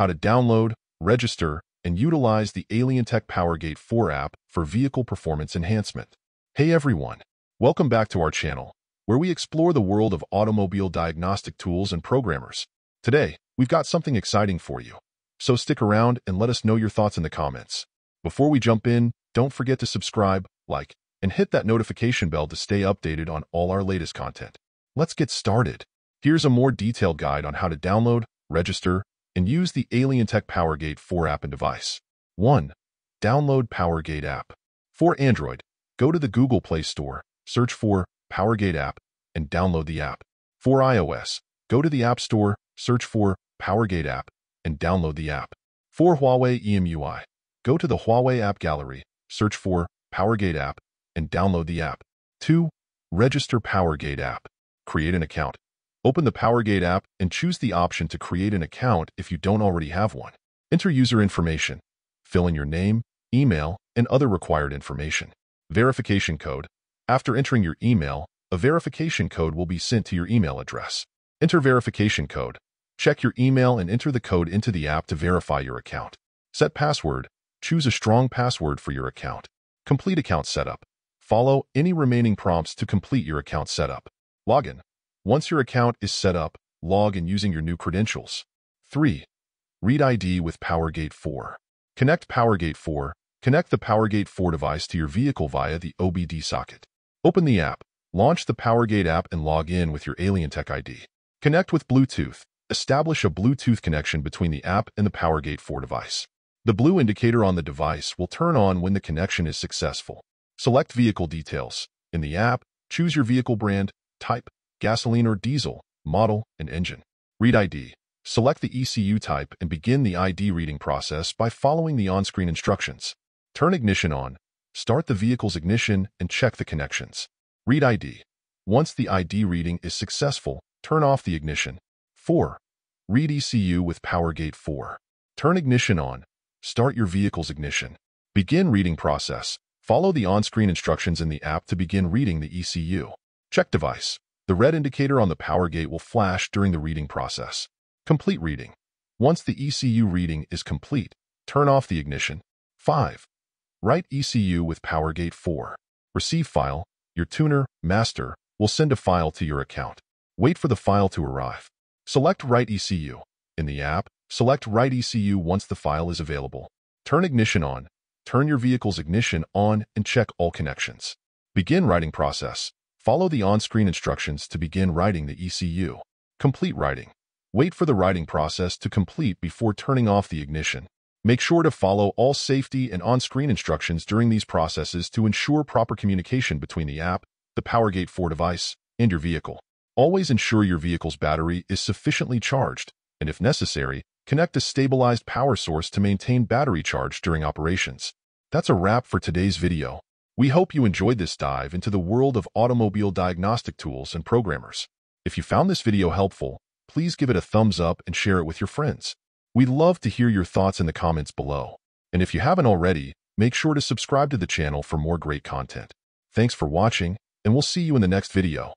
how to download, register, and utilize the AlienTech PowerGate 4 app for vehicle performance enhancement. Hey everyone, welcome back to our channel, where we explore the world of automobile diagnostic tools and programmers. Today, we've got something exciting for you, so stick around and let us know your thoughts in the comments. Before we jump in, don't forget to subscribe, like, and hit that notification bell to stay updated on all our latest content. Let's get started. Here's a more detailed guide on how to download, register, and use the AlienTech PowerGate 4 app and device. 1. Download PowerGate app. For Android, go to the Google Play Store, search for PowerGate app, and download the app. For iOS, go to the App Store, search for PowerGate app, and download the app. For Huawei EMUI, go to the Huawei App Gallery, search for PowerGate app, and download the app. 2. Register PowerGate app. Create an account. Open the PowerGate app and choose the option to create an account if you don't already have one. Enter user information. Fill in your name, email, and other required information. Verification code. After entering your email, a verification code will be sent to your email address. Enter verification code. Check your email and enter the code into the app to verify your account. Set password. Choose a strong password for your account. Complete account setup. Follow any remaining prompts to complete your account setup. Login. Once your account is set up, log in using your new credentials. 3. Read ID with PowerGate 4. Connect PowerGate 4. Connect the PowerGate 4 device to your vehicle via the OBD socket. Open the app, launch the PowerGate app and log in with your AlienTech ID. Connect with Bluetooth. Establish a Bluetooth connection between the app and the PowerGate 4 device. The blue indicator on the device will turn on when the connection is successful. Select vehicle details. In the app, choose your vehicle brand, type, gasoline or diesel, model, and engine. Read ID. Select the ECU type and begin the ID reading process by following the on-screen instructions. Turn ignition on, start the vehicle's ignition, and check the connections. Read ID. Once the ID reading is successful, turn off the ignition. 4. Read ECU with PowerGate 4. Turn ignition on. Start your vehicle's ignition. Begin reading process. Follow the on-screen instructions in the app to begin reading the ECU. Check device. The red indicator on the power gate will flash during the reading process. Complete reading. Once the ECU reading is complete, turn off the ignition. 5. Write ECU with PowerGate 4. Receive file. Your tuner, master, will send a file to your account. Wait for the file to arrive. Select Write ECU. In the app, select Write ECU once the file is available. Turn ignition on. Turn your vehicle's ignition on and check all connections. Begin writing process. Follow the on-screen instructions to begin writing the ECU. Complete writing. Wait for the writing process to complete before turning off the ignition. Make sure to follow all safety and on-screen instructions during these processes to ensure proper communication between the app, the PowerGate 4 device, and your vehicle. Always ensure your vehicle's battery is sufficiently charged, and if necessary, connect a stabilized power source to maintain battery charge during operations. That's a wrap for today's video. We hope you enjoyed this dive into the world of automobile diagnostic tools and programmers. If you found this video helpful, please give it a thumbs up and share it with your friends. We'd love to hear your thoughts in the comments below. And if you haven't already, make sure to subscribe to the channel for more great content. Thanks for watching, and we'll see you in the next video.